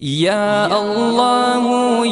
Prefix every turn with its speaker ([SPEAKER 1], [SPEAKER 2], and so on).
[SPEAKER 1] يا الله يا